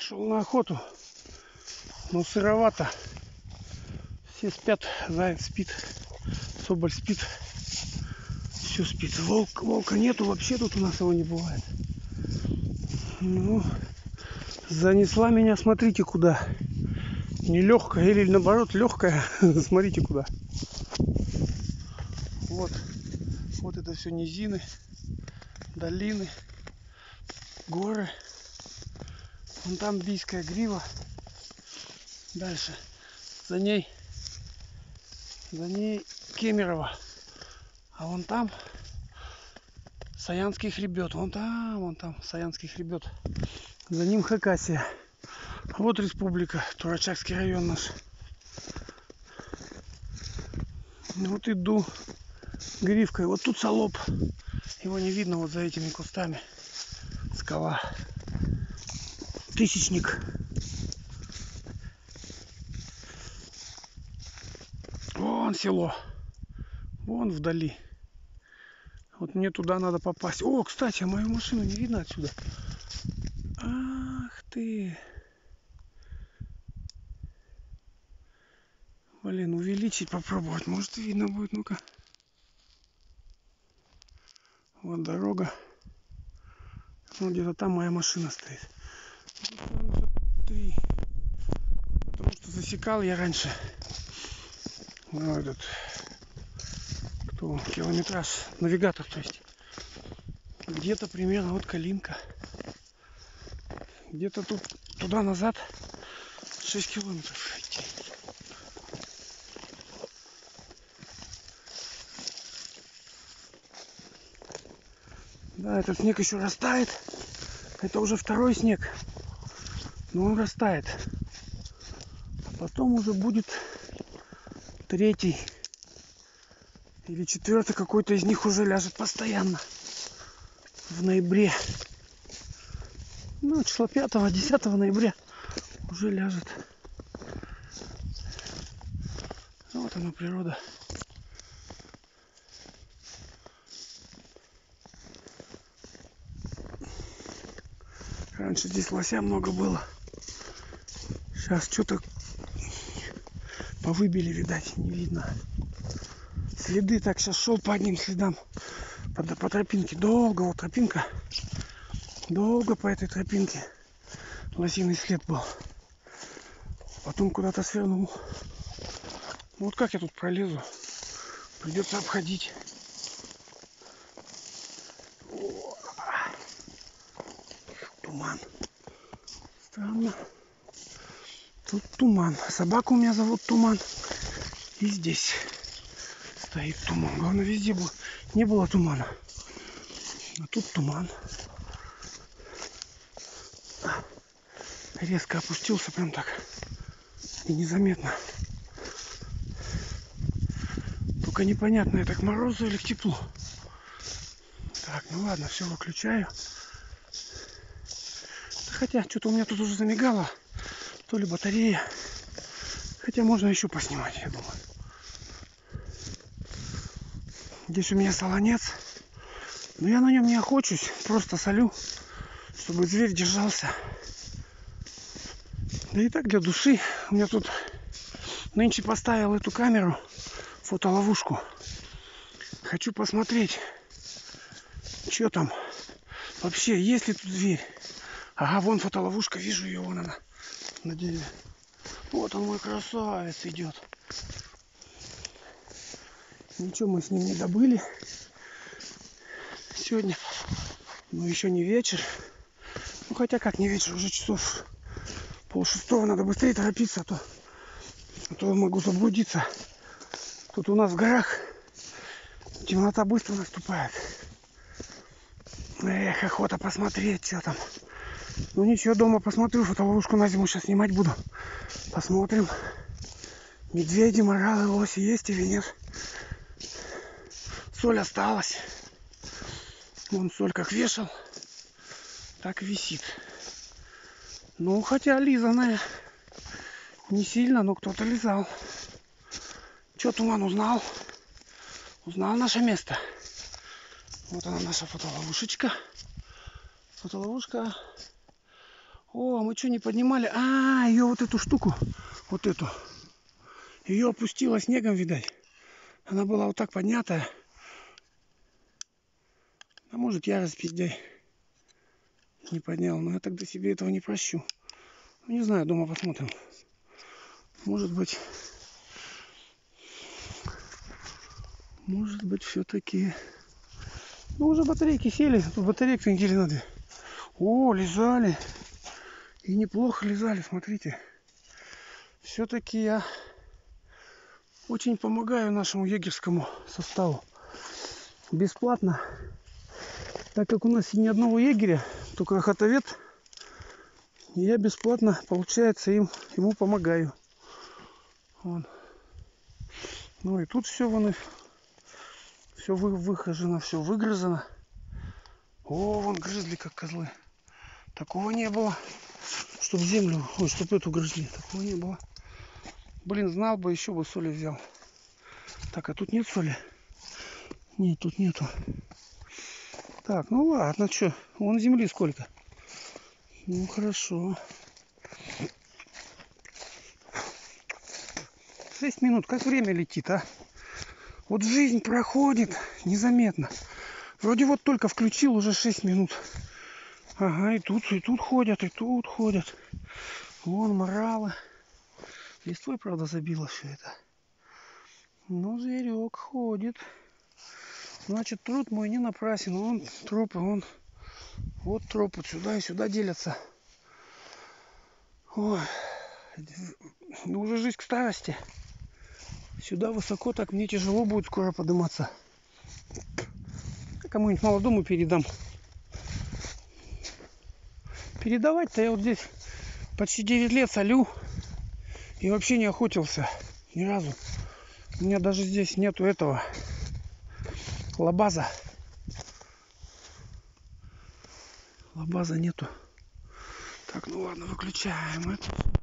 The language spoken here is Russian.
Пошел на охоту. Но сыровато. Все спят, заяц спит, соболь спит. Все спит. Волк, волка нету, вообще тут у нас его не бывает. Ну, занесла меня, смотрите куда. Не легкая или наоборот легкая. смотрите куда. Вот. Вот это все низины, долины, горы. Вон там бийская грива. Дальше. За ней. За ней Кемерово. А вон там Саянский хребет. Вон там, вон там Саянский хребет. За ним Хакасия. Вот республика, Турачакский район наш. Вот иду гривкой. Вот тут солоб. Его не видно вот за этими кустами. Скала тысячник. Вон село. Вон вдали. Вот мне туда надо попасть. О, кстати, а мою машину не видно отсюда. Ах ты. Блин, увеличить попробовать. Может видно будет. Ну-ка. Вот дорога. Ну где-то там моя машина стоит. Три. Потому что засекал я раньше. Ну, этот, кто, километраж, навигатор, то есть. Где-то примерно вот Калинка. Где-то тут туда-назад 6 километров идти. Да, этот снег еще растает. Это уже второй снег но он растает. А потом уже будет третий или четвертый какой-то из них уже ляжет постоянно в ноябре. Ну, число 5-10 ноября уже ляжет. Вот она природа. Раньше здесь лося много было. Сейчас что-то повыбили, видать, не видно. Следы так сейчас шел по одним следам. По, по тропинке. Долго вот тропинка. Долго по этой тропинке лосиный след был. Потом куда-то свернул. Ну, вот как я тут пролезу? Придется обходить. Туман. Странно. Тут туман. Собаку у меня зовут Туман. И здесь стоит туман. Главное, везде было, не было тумана. А тут туман. Резко опустился прям так. И незаметно. Только непонятно, это к морозу или к теплу. Так, ну ладно, все выключаю. Хотя что-то у меня тут уже замигало то ли батарея. Хотя можно еще поснимать, я думаю. Здесь у меня солонец. Но я на нем не охочусь. Просто солю, чтобы зверь держался. Да и так для души. У меня тут нынче поставил эту камеру, фотоловушку. Хочу посмотреть, что там. Вообще, есть ли тут зверь. Ага, вон фотоловушка, вижу ее, вон она на дереве. Вот он мой красавец идет. Ничего мы с ним не добыли сегодня. Но еще не вечер. Ну хотя как не вечер, уже часов пол шестого. Надо быстрее торопиться, а то, а то могу заблудиться. Тут у нас в горах темнота быстро наступает. Эх, охота посмотреть, что там. Ну ничего, дома посмотрю, фотоловушку на зиму сейчас снимать буду. Посмотрим. Медведи, моралы, лоси есть или нет. Соль осталась. Вон соль как вешал, так висит. Ну, хотя лизаная. Не сильно, но кто-то лизал. Че, туман узнал? Узнал наше место. Вот она наша фотоловушечка. Фотоловушка О, мы что не поднимали? А, ее вот эту штуку, вот эту. Ее опустило снегом, видать. Она была вот так поднятая. А может я распиздяй не поднял. Но я тогда себе этого не прощу. Ну, не знаю, дома посмотрим. Может быть... Может быть, все-таки... Ну, уже батарейки сели. Тут батарейки недели на две. О, лежали. И неплохо лежали, смотрите. Все-таки я очень помогаю нашему егерскому составу. Бесплатно. Так как у нас ни одного егеря, только охотовед, я бесплатно, получается, им, ему помогаю. Вон. Ну и тут все вон все вы, выхожено, все выгрызано. О, вон грызли как козлы. Такого не было. Чтоб землю, ой, чтоб эту грызли. Такого не было. Блин, знал бы, еще бы соли взял. Так, а тут нет соли? Нет, тут нету. Так, ну ладно, что? Вон земли сколько. Ну, хорошо. Шесть минут. Как время летит, а? Вот жизнь проходит незаметно. Вроде вот только включил, уже 6 минут. Ага, и тут, и тут ходят, и тут ходят. Вон моралы. Листвой, правда, забило все это. Но зверек ходит. Значит, труд мой не напрасен. Вон тропы, вон. Вот тропы сюда и сюда делятся. Ой. Ну, уже жизнь к старости. Сюда высоко, так мне тяжело будет скоро подниматься. Кому-нибудь молодому передам. Передавать-то я вот здесь почти 9 лет солю. И вообще не охотился ни разу. У меня даже здесь нету этого лабаза. Лабаза нету. Так, ну ладно, выключаем это.